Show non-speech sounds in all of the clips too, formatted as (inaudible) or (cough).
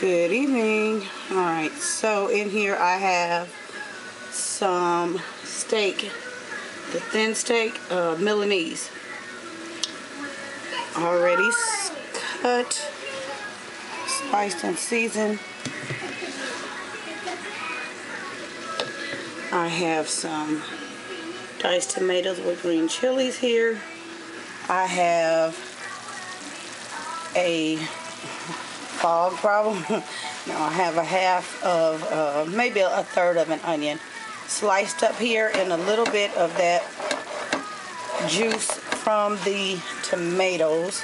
Good evening. All right, so in here I have some steak, the thin steak, uh, Milanese. Already cut, spiced and seasoned. I have some diced tomatoes with green chilies here. I have a fog problem. (laughs) now I have a half of, uh, maybe a third of an onion sliced up here and a little bit of that juice from the tomatoes.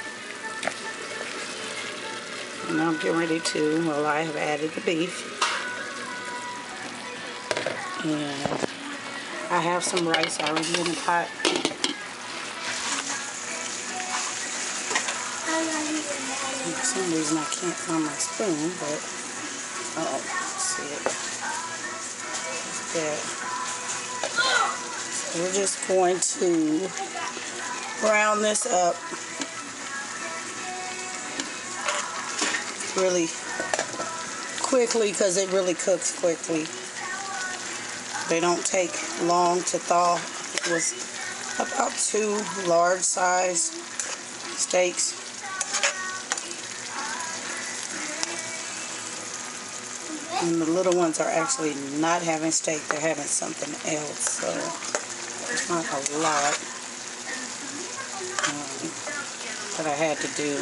And I'm getting ready to, well I have added the beef. And I have some rice already in the pot. For some reason I can't find my spoon, but oh, see it. So we're just going to brown this up really quickly because it really cooks quickly. They don't take long to thaw. It was about two large size steaks. And the little ones are actually not having steak, they're having something else. So it's not a lot um, that I had to do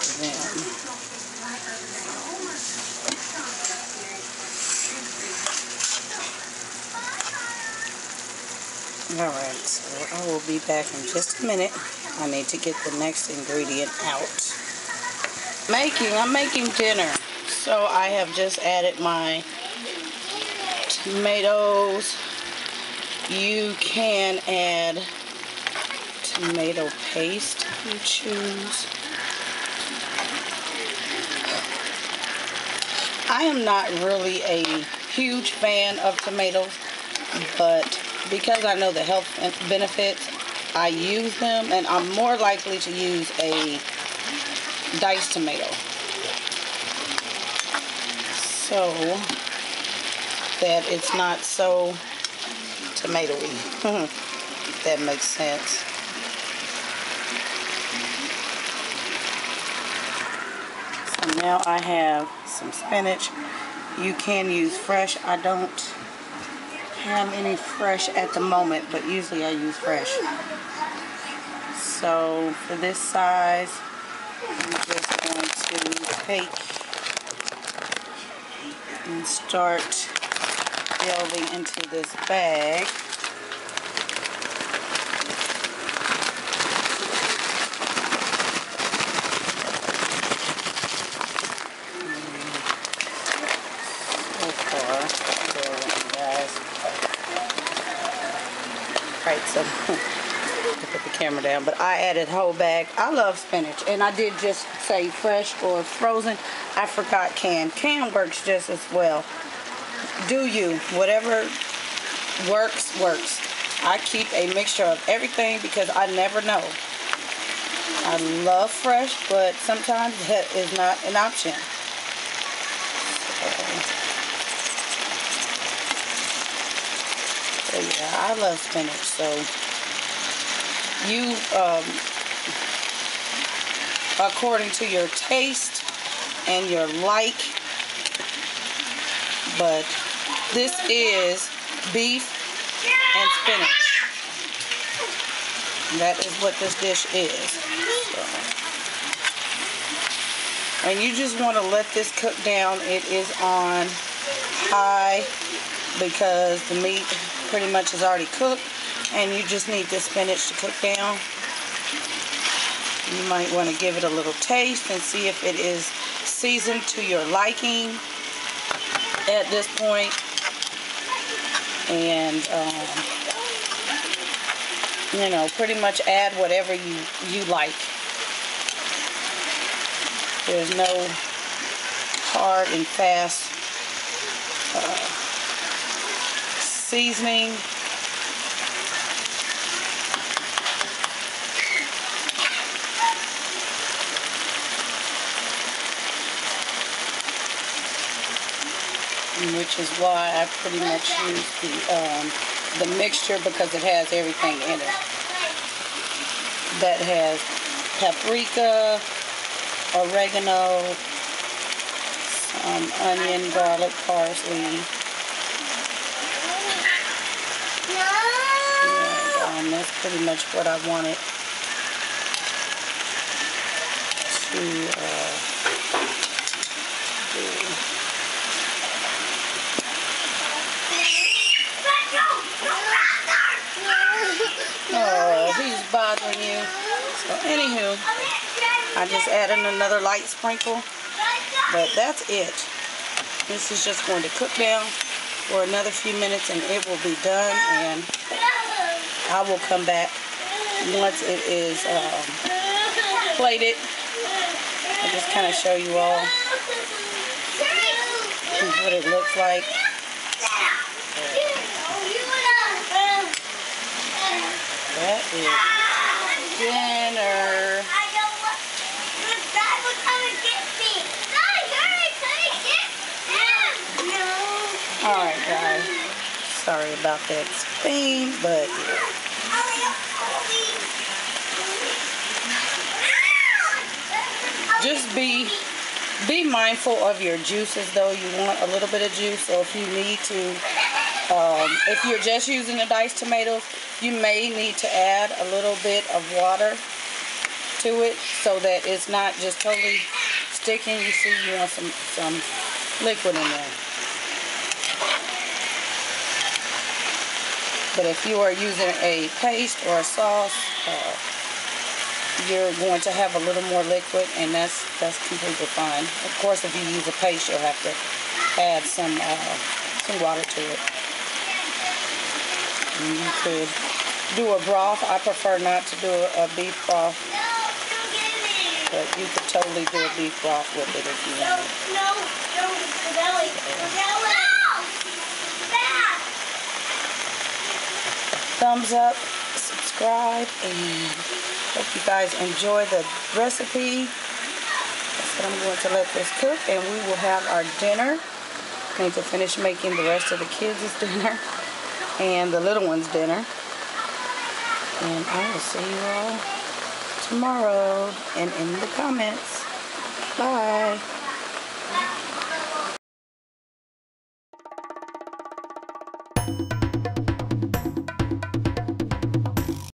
for them. Alright, so I will be back in just a minute. I need to get the next ingredient out. Making, I'm making dinner. So I have just added my tomatoes. You can add tomato paste if you choose. I am not really a huge fan of tomatoes, but because I know the health benefits, I use them and I'm more likely to use a diced tomato. So that it's not so tomatoey. (laughs) that makes sense. So now I have some spinach. You can use fresh. I don't have any fresh at the moment, but usually I use fresh. So for this size, I'm just going to take and start delving into this bag. Right, so (laughs) put the camera down, but I added whole bag. I love spinach, and I did just say fresh or frozen. I forgot canned. Canned works just as well. Do you. Whatever works, works. I keep a mixture of everything because I never know. I love fresh, but sometimes that is not an option. So, yeah, I love spinach, so you, um, according to your taste and your like, but this is beef and spinach. That is what this dish is. So. And you just want to let this cook down. It is on high because the meat pretty much is already cooked and you just need the spinach to cook down. You might want to give it a little taste and see if it is seasoned to your liking at this point. And, um, you know, pretty much add whatever you, you like. There's no hard and fast uh, seasoning. Which is why I pretty much use the um, the mixture because it has everything in it. That has paprika, oregano, some onion, garlic, parsley. And um, that's pretty much what I wanted to uh, do. Oh, he's bothering you. So anywho, I just added another light sprinkle, but that's it. This is just going to cook down for another few minutes and it will be done and I will come back once it is um, plated. I'll just kind of show you all what it looks like. That is dinner. Alright guys, sorry about that spoon, but just be be mindful of your juices though. You want a little bit of juice, so if you need to, um, if you're just using the diced tomatoes, you may need to add a little bit of water to it so that it's not just totally sticking. You see, you want some, some liquid in there. But if you are using a paste or a sauce, uh, you're going to have a little more liquid, and that's that's completely fine. Of course, if you use a paste, you'll have to add some uh, some water to it. And you could do a broth. I prefer not to do a, beef broth, but you could totally do a beef broth with it if you want. No, no, no, thumbs up, subscribe, and hope you guys enjoy the recipe. So I'm going to let this cook, and we will have our dinner. Going to finish making the rest of the kids' (laughs) dinner and the little one's dinner. And I will see you all tomorrow and in the comments. Bye.